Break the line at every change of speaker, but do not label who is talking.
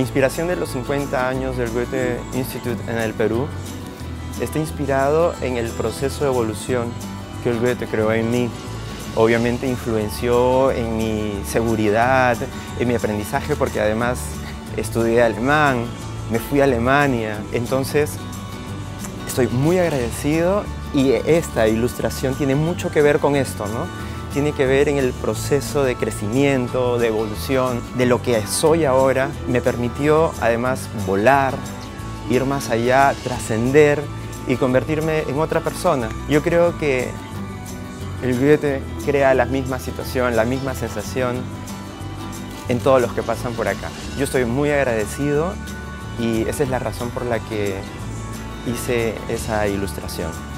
inspiración de los 50 años del Goethe Institute en el Perú está inspirado en el proceso de evolución que el Goethe creó en mí. Obviamente influenció en mi seguridad, en mi aprendizaje, porque además estudié alemán, me fui a Alemania. Entonces, estoy muy agradecido y esta ilustración tiene mucho que ver con esto, ¿no? Tiene que ver en el proceso de crecimiento, de evolución, de lo que soy ahora. Me permitió además volar, ir más allá, trascender y convertirme en otra persona. Yo creo que el Goethe crea la misma situación, la misma sensación en todos los que pasan por acá. Yo estoy muy agradecido y esa es la razón por la que hice esa ilustración.